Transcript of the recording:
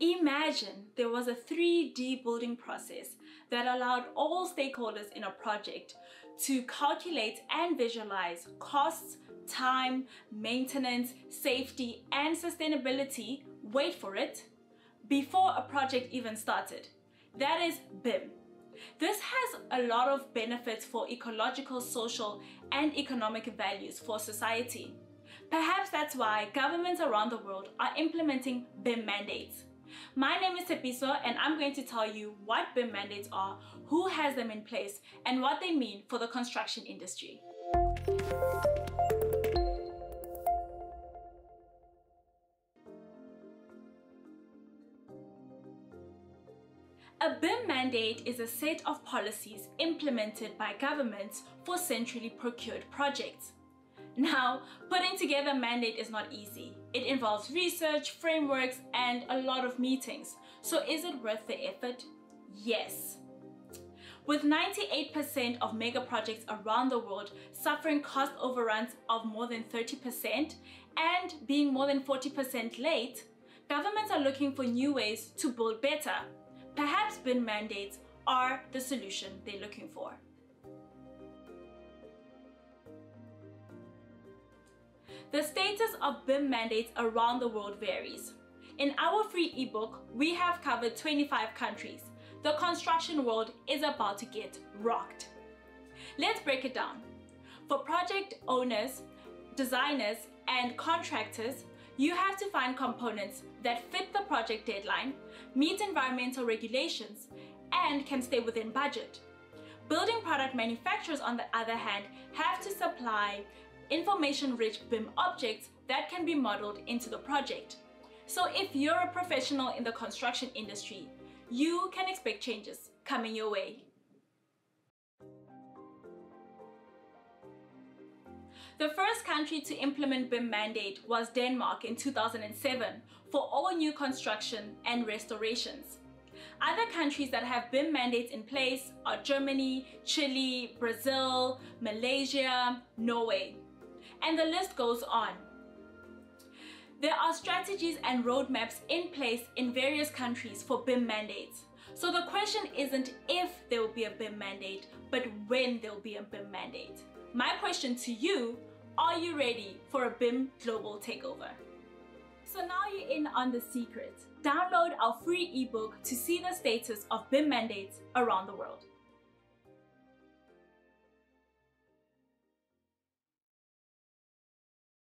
Imagine there was a 3D building process that allowed all stakeholders in a project to calculate and visualize costs, time, maintenance, safety, and sustainability, wait for it, before a project even started. That is BIM. This has a lot of benefits for ecological, social, and economic values for society. Perhaps that's why governments around the world are implementing BIM mandates. My name is Tepiso and I'm going to tell you what BIM mandates are, who has them in place, and what they mean for the construction industry. A BIM mandate is a set of policies implemented by governments for centrally procured projects. Now, putting together a mandate is not easy. It involves research, frameworks, and a lot of meetings. So is it worth the effort? Yes. With 98% of mega projects around the world suffering cost overruns of more than 30% and being more than 40% late, governments are looking for new ways to build better. Perhaps BIM mandates are the solution they're looking for. The status of BIM mandates around the world varies. In our free ebook, we have covered 25 countries. The construction world is about to get rocked. Let's break it down. For project owners, designers, and contractors, you have to find components that fit the project deadline, meet environmental regulations, and can stay within budget. Building product manufacturers, on the other hand, have to supply information-rich BIM objects that can be modeled into the project. So if you're a professional in the construction industry, you can expect changes coming your way. The first country to implement BIM mandate was Denmark in 2007 for all new construction and restorations. Other countries that have BIM mandates in place are Germany, Chile, Brazil, Malaysia, Norway and the list goes on. There are strategies and roadmaps in place in various countries for BIM mandates. So the question isn't if there will be a BIM mandate, but when there will be a BIM mandate. My question to you, are you ready for a BIM global takeover? So now you're in on the secret. Download our free ebook to see the status of BIM mandates around the world.